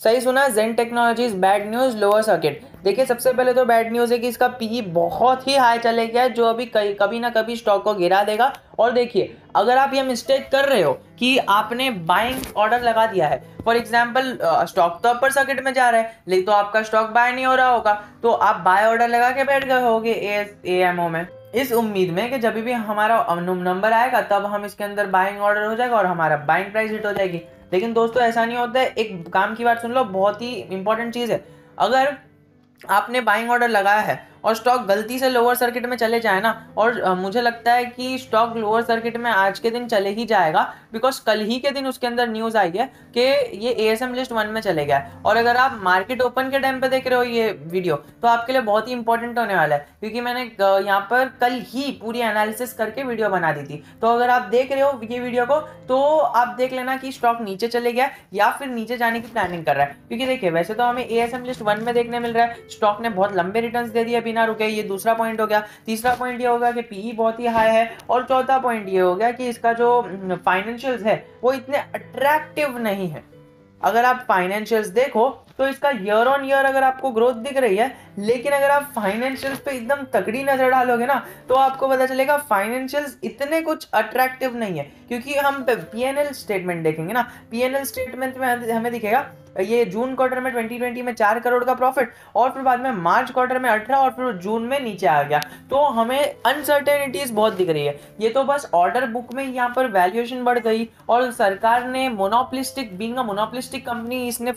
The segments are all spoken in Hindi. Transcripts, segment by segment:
सही सुना Zen Technologies bad news lower circuit देखिए, सबसे पहले तो बैड न्यूज़ है कि इसका पी बहुत ही हाई चले गया है, जो अभी कभी ना कभी स्टॉक को गिरा देगा। और देखिए, अगर आप ये मिस्टेक कर रहे हो कि आपने बाइंग ऑर्डर लगा दिया है फॉर एग्ज़ाम्पल स्टॉक तो अपर सर्किट में जा रहा है, लेकिन तो आपका स्टॉक बाय नहीं हो रहा होगा। तो आप बाय ऑर्डर लगा के बैठ गए होगे ए एम ओ में। इस उम्मीद में कि जब भी हमारा नंबर आएगा, तब हम इसके अंदर बाइंग ऑर्डर हो जाएगा और हमारा बाइंग प्राइस हिट हो जाएगी। लेकिन दोस्तों, ऐसा नहीं होता है। एक काम की बात सुन लो, बहुत ही इंपॉर्टेंट चीज़ है। अगर आपने बाइंग ऑर्डर लगाया है और स्टॉक गलती से लोअर सर्किट में चले जाए ना, और मुझे लगता है कि स्टॉक लोअर सर्किट में आज के दिन चले ही जाएगा बिकॉज़ कल ही के दिन उसके अंदर न्यूज़ आई है कि ये A S M list one में चले गया और अगर आप मार्केट ओपन के टाइम पे देख रहे हो ये वीडियो तो आपके लिए बहुत ही इंपॉर्टेंट होने वाला है, क्योंकि मैंने यहाँ पर कल ही पूरी एनालिसिस करके वीडियो बना दी थी। तो अगर आप देख रहे हो ये वीडियो को तो आप देख लेना कि स्टॉक नीचे चले गया या फिर नीचे जाने की प्लानिंग कर रहा है। क्योंकि देखिए, वैसे तो हमें A S M list one में देखने मिल रहा है स्टॉक ने बहुत लंबे रिटर्न दे दिए बिना रुके, ये दूसरा पॉइंट हो गया। तीसरा पॉइंट ये हो गया कि पीई बहुत ही हाई है और चौथा पॉइंट ये हो गया कि इसका जो फाइनेंशियल्स है, वो इतने अट्रैक्टिव नहीं है। अगर आप फाइनेंशियल्स देखो तो इसका ईयर ऑन ईयर अगर आपको ग्रोथ दिख रही है, लेकिन अगर आप फाइनेंशियल्स पे एकदम तगड़ी नज़र डालोगे ना तो आपको पता चलेगा फाइनेंशियल्स इतने कुछ अट्रैक्टिव नहीं है। क्योंकि हम पीएनएल स्टेटमेंट देखेंगे ना पीएनएल स्टेटमेंट में हमें दिखेगा ये जून क्वार्टर में 2020 में चार करोड़ का प्रॉफिट और फिर बाद में मार्च क्वार्टर में अठारह और फिर जून में नीचे आ गया। तो हमें अनसर्टेनिटीज बहुत दिख रही है। ये तो बस ऑर्डर बुक में यहाँ पर वैल्यूएशन बढ़ गई और सरकार ने मोनोप्लिस्टिक बींग मोनोप्लिस्टिक कंपनी इसने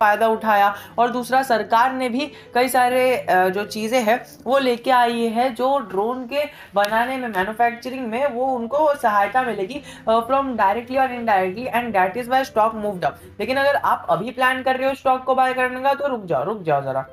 फ़ायदा उठाया और दूसरा, सरकार ने भी कई सारे जो चीज़ें हैं, वो लेके आई है, जो ड्रोन के बनाने में मैन्युफैक्चरिंग में वो उनको सहायता मिलेगी फ्रॉम डायरेक्टली और indirectly and that is why stock moved up लेकिन अगर आप अभी प्लान कर रहे हो स्टॉक को बाय करने का तो रुक जाओ रुक जाओ ज़रा।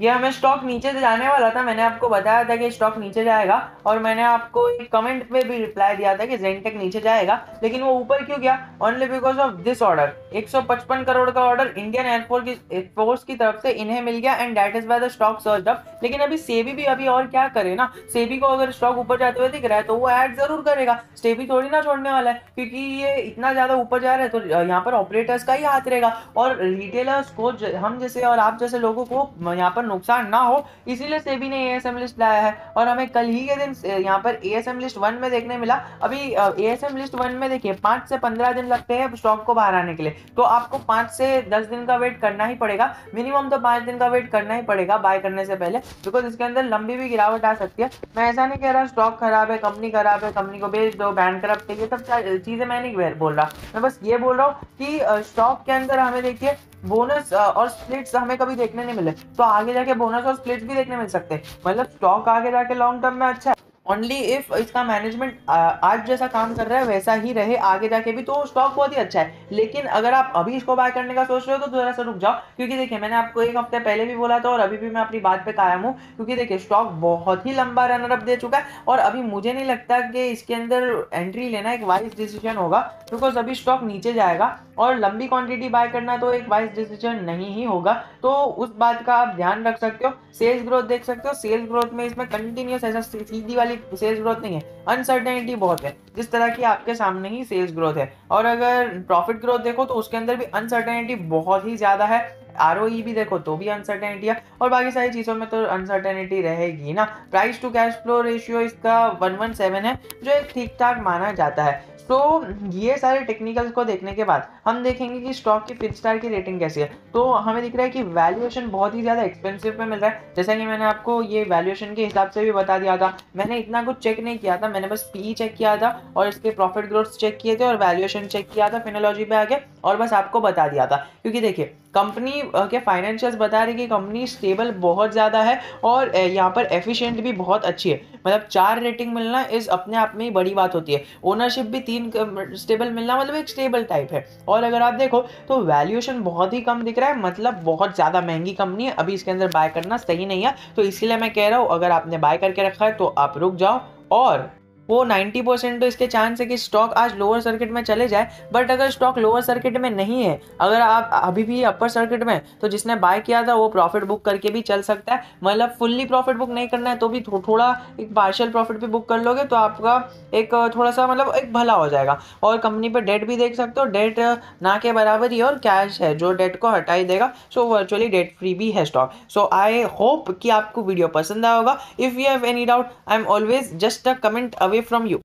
ये हमें स्टॉक नीचे जाने वाला था, मैंने आपको बताया था कि स्टॉक नीचे जाएगा और मैंने आपको एक कमेंट में भी रिप्लाई दिया था कि जेंटेक नीचे जाएगा, लेकिन वो ऊपर क्यों गया? Only because of this order 155 crore का ऑर्डर इंडियन एयरफोर्स की फोर्स की तरफ़ से इन्हें मिल गया and that is by the stock search up लेकिन अभी सेबी भी अभी और क्या करे ना? सेबी को अगर स्टॉक ऊपर जाते हुए दिख रहा है तो वो ऐड ज़रूर करेगा। सेबी थोड़ी ना छोड़ने वाला है, क्योंकि ये इतना ज़्यादा ऊपर जा रहा है तो यहाँ पर ऑपरेटर्स का ही हाथ रहेगा। और रिटेलर्स को हम जैसे और आप जैसे लोगों को यहाँ पर नुकसान ना हो, इसीलिए सेबी ने एएसएम लिस्ट लाया है। और हमें कल ही के दिन, यहाँ पर एएसएम लिस्ट वन में देखने मिला। अभी एएसएम लिस्ट वन में देखिए, पाँच से पंद्रह दिन लगते हैं स्टॉक को बाहर आने के लिए। तो आपको पाँच से दस दिन का वेट करना ही पड़ेगा। मिनिमम तो पाँच दिन का वेट करना ही पड़ेगा बाय करने से पहले। बिकॉज़ इसके अंदर लंबी भी गिरावट आ सकती है। मैं ऐसा नहीं कह रहा स्टॉक खराब है कंपनी खराब है कंपनी को बेच दो बैन करप्ट ये सब चीज़ें मैं नहीं बोल रहा। मैं बस ये बोल रहा हूँ कि स्टॉक के अंदर हमें देखिए बोनस और स्प्लिट्स हमें कभी देखने नहीं मिले। तो आगे जाके बोनस और स्प्लिट्स भी देखने मिल सकते हैं। मतलब स्टॉक आगे जाके लॉन्ग टर्म में अच्छा ओनली इफ़ इसका मैनेजमेंट आज जैसा काम कर रहा है, वैसा ही रहे, आगे जाके भी तो स्टॉक बहुत ही अच्छा है। लेकिन अगर आप अभी इसको बाय करने का सोच रहे हो तो थोड़ा सा रुक जाओ, क्योंकि देखिए, मैंने आपको एक हफ़्ते पहले भी बोला था और अभी भी मैं अपनी बात पे कायम हूँ, क्योंकि देखिए स्टॉक बहुत ही लंबा रनर अप दे चुका है और अभी मुझे नहीं लगता कि इसके अंदर एंट्री लेना एक वाइज डिसीज़न होगा बिकॉज़ अभी स्टॉक नीचे जाएगा और लंबी क्वांटिटी बाय करना तो एक वाइज डिसीज़न नहीं ही होगा। तो उस बात का आप ध्यान रख सकते हो सेल्स ग्रोथ देख सकते हो सेल्स ग्रोथ में इसमें कंटिन्यूस ऐसा सीधी वाली सेल्स ग्रोथ नहीं है अनसर्टेनिटी बहुत है। जिस तरह की आपके सामने ही सेल्स ग्रोथ है। और अगर प्रॉफिट ग्रोथ देखो तो उसके अंदर भी अनसर्टेनिटी बहुत ही ज़्यादा है। आर भी देखो तो भी अनसर्टेनिटी है, और बाकी सारी चीज़ों में तो अनसर्टेनिटी रहेगी ना। Price to cash flow ratio इसका वन वन सेवन है, जो एक ठीक ठाक माना जाता है। तो ये सारे टेक्निकल्स को देखने के बाद हम देखेंगे कि स्टॉक की फिफ्थ स्टार की रेटिंग कैसी है। तो हमें दिख रहा है कि वैल्यूएशन बहुत ही ज़्यादा एक्सपेंसिव में मिल रहा है। जैसा कि मैंने आपको ये वैल्यूएशन के हिसाब से भी बता दिया था। मैंने इतना कुछ चेक नहीं किया था, मैंने बस पी चेक किया था, और इसके प्रॉफिट ग्रोथ चेक किए थे, और वैल्यूएशन चेक किया था फिनोलॉजी पे आके, और बस आपको बता दिया था। क्योंकि देखिए कंपनी के फाइनेंशियल्स बता रही कि कंपनी स्टेबल बहुत ज़्यादा है और यहाँ पर एफिशिएंट भी बहुत अच्छी है। मतलब चार रेटिंग मिलना इस अपने आप में ही बड़ी बात होती है। ओनरशिप भी तीन स्टेबल मिलना मतलब एक स्टेबल टाइप है। और अगर आप देखो तो वैल्यूएशन बहुत ही कम दिख रहा है मतलब बहुत ज़्यादा महँगी कंपनी है। अभी इसके अंदर बाय करना सही नहीं है तो इसीलिए मैं कह रहा हूँ, अगर आपने बाय करके रखा है तो आप रुक जाओ और वो 90 परसेंट तो इसके चांस है कि स्टॉक आज लोअर सर्किट में चले जाए बट अगर स्टॉक लोअर सर्किट में नहीं है अगर आप अभी भी अपर सर्किट में तो जिसने बाय किया था वो प्रॉफिट बुक करके भी चल सकता है। मतलब फुल्ली प्रॉफिट बुक नहीं करना है तो भी थो, थोड़ा एक पार्शियल प्रॉफिट भी बुक कर लोगे तो आपका एक थोड़ा सा मतलब एक भला हो जाएगा। और कंपनी पर डेट भी देख सकते हो डेट ना के बराबर ही और कैश है जो डेट को हटा ही देगा सो वर्चुअली डेट फ्री भी है स्टॉक सो आई होप कि आपको वीडियो पसंद आया होगा। If you have any doubt I am always just a comment away from you